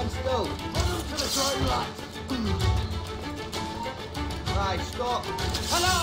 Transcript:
One still. to the dry light. right, stop. Hello!